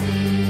see.